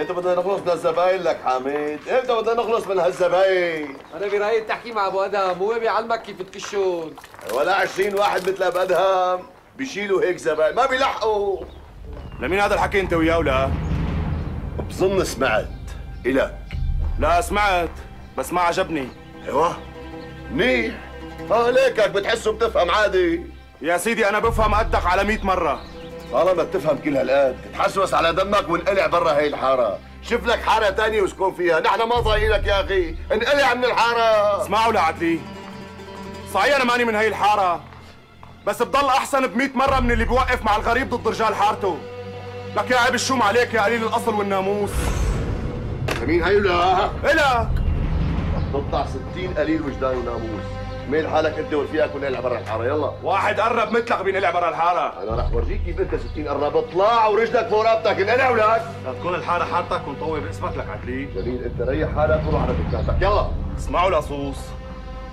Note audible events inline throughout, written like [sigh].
انت بدنا نخلص من الزباين لك حميد. إمتى بدنا نخلص من هالزباين. أنا برأيي تحكي مع أبو أدهم هو بيعلمك كيف تكشون. ولا عشرين واحد مثل أبو أدهم بيشيلوا هيك زباين ما بيلحقوا. لمين هذا الحكي أنت وياه ولا؟ بظن سمعت. إلك. لا سمعت بس ما عجبني. أيوه. منيح. آه ليكك بتحسه بتفهم عادي. يا سيدي أنا بفهم قدك على 100 مرة. طالما بتفهم كل هالقد تحسوس على دمك وانقلع برا هي الحارة. شوف لك حارة تانية واسكن فيها. نحن ما طايقينك يا أخي. انقلع من الحارة. اسمعوا لعدلي صحيح أنا ماني من هي الحارة بس بضل أحسن ب 100 مرة من اللي بوقف مع الغريب ضد رجال حارته. لك يا عيب الشوم عليك يا قليل الأصل والناموس. مين هي ولا؟ الك تطلع 60 قليل وجدان وناموس. ميل حالك أنت ورفيقك ونقلع برا الحارة. يلا. واحد قرب مثلك بينقلع برا الحارة. أنا رح ورجيك كيف أنت 60 قرب. اطلع ورجلك فوق رقبتك. انقلع ولك تكون الحارة حارتك ونطوي باسمك لك عدلي. جميل. أنت ريح حالك وروح على دكاتك. يلا. اسمعوا لصوص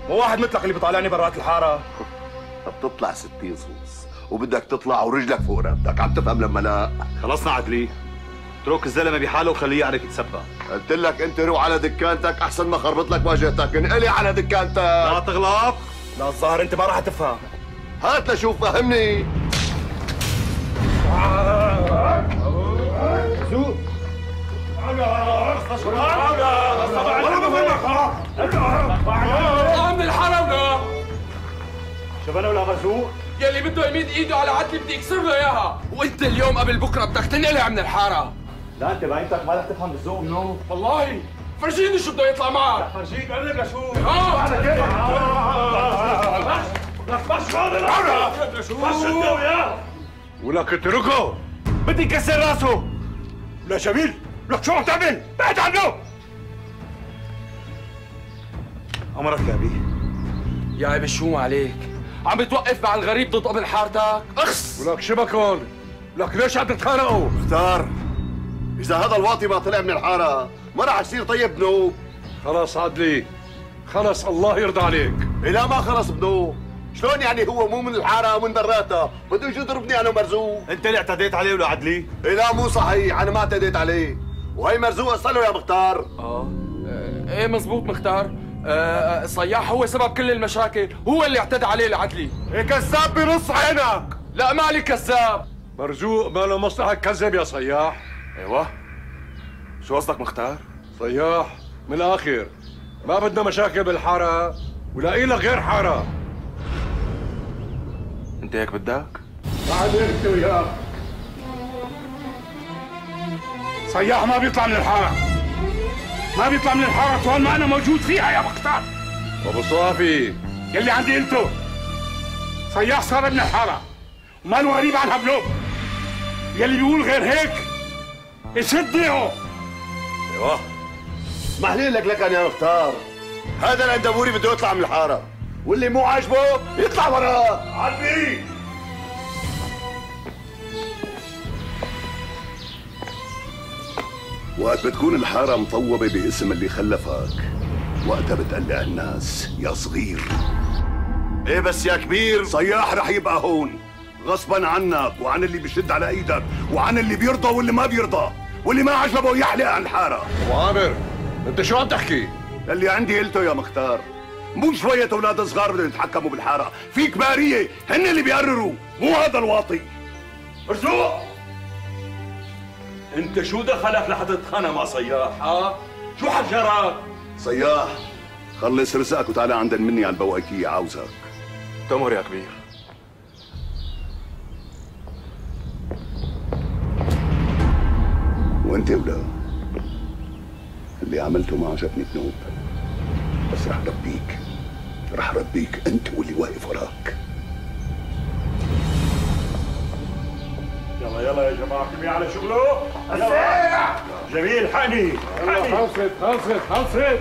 مو واحد مثلك اللي بيطالعني برات الحارة. [laughs] بتطلع 60 صوص. وبدك تطلع ورجلك فوق رقبتك. عم تفهم لما لا. خلصنا عدلي. اترك الزلمة بحاله وخليه يعرف يتسبع قلت لك انت روح على دكانتك احسن ما خربط لك واجهتك. انقلع على دكانتك. لا تغلط. لا الظاهر انت ما راح تفهم. هات لشوف فهمني. عم الحرم شوف أنا ولا غزوق يلي بده يمد ايده على عدلي بدي يكسر له اياها. وانت اليوم قبل بكرة بدك تنقلع من الحارة. لا انت بعينتك ما رح تفهم بالذوق منو والله فرجيني شو بده يطلع معك فرجيك قبل لك أشوف آه ولك اتركه بدي كسر راسه لا جميل لك شو عم تعمل؟ بعد عنه امرك يا ابي يا عيب الشوم عليك عم بتوقف مع الغريب ضد ابن حارتك اخس ولك شبكون لك ليش عم تتخانقوا؟ اختار إذا هذا الواطي ما طلع من الحارة ما رح يصير طيب بنوب خلاص عدلي. خلص الله يرضى عليك. إلى ما خلص بنوب شلون يعني هو مو من الحارة ومن براتها بده يجي يضربني أنا مرزوق أنت اللي اعتديت عليه ولا عدلي؟ لا مو صحيح أنا ما اعتديت عليه. وهي مرزوق اصله يا مختار. آه. إيه مزبوط مختار. آه صياح هو سبب كل المشاكل. هو اللي اعتدى عليه العدلي إيه كذاب بنص عينك. لا ما عليك كذاب. مرزوق ما له مصلحة كذب يا صياح. أيوه. شو قصدك مختار؟ صياح من الآخر. ما بدنا مشاكل بالحارة ولاقي لك غير حارة. انت هيك بدك؟ بعد انت وياه صياح ما بيطلع من الحارة. ما بيطلع من الحارة طول ما أنا موجود فيها يا مختار. أبو صافي. يلي عندي قلته صياح صار من الحارة. وما له غريب عنها بلوب يلي بيقول غير هيك. ديعه أيوه. محلين لك لك يا مختار. هذا الاندبوري بده يطلع من الحارة. واللي مو عاجبه يطلع وراه عدلي وقت بتكون الحارة مطوبة باسم اللي خلفك وقتها بتقلع الناس يا صغير. إيه بس يا كبير؟ صياح رح يبقى هون غصبا عنك وعن اللي بيشد على إيدك وعن اللي بيرضى واللي ما بيرضى. واللي ما عجبه يحلق عن الحارة أبو عامر أنت شو عم تحكي؟ اللي عندي قلته يا مختار. مو شوية أولاد صغار بدهم يتحكموا بالحارة. في كبارية هن اللي بيقرروا مو هذا الواطي. مرزوق انت شو دخلك لحتى تتخانق مع صياح آه شو حجرك؟ صياح خلص رزقك وتعالى عندن مني على البوقية عاوزك. تمر يا كبير. وانت ولا؟ اللي عملته ما عجبني بنوب. بس رح ربيك. رح ربيك انت واللي واقف وراك. يلا يلا يا جماعة كمية على شغله. جميل حقني حقني. خلصت خلصت خلصت.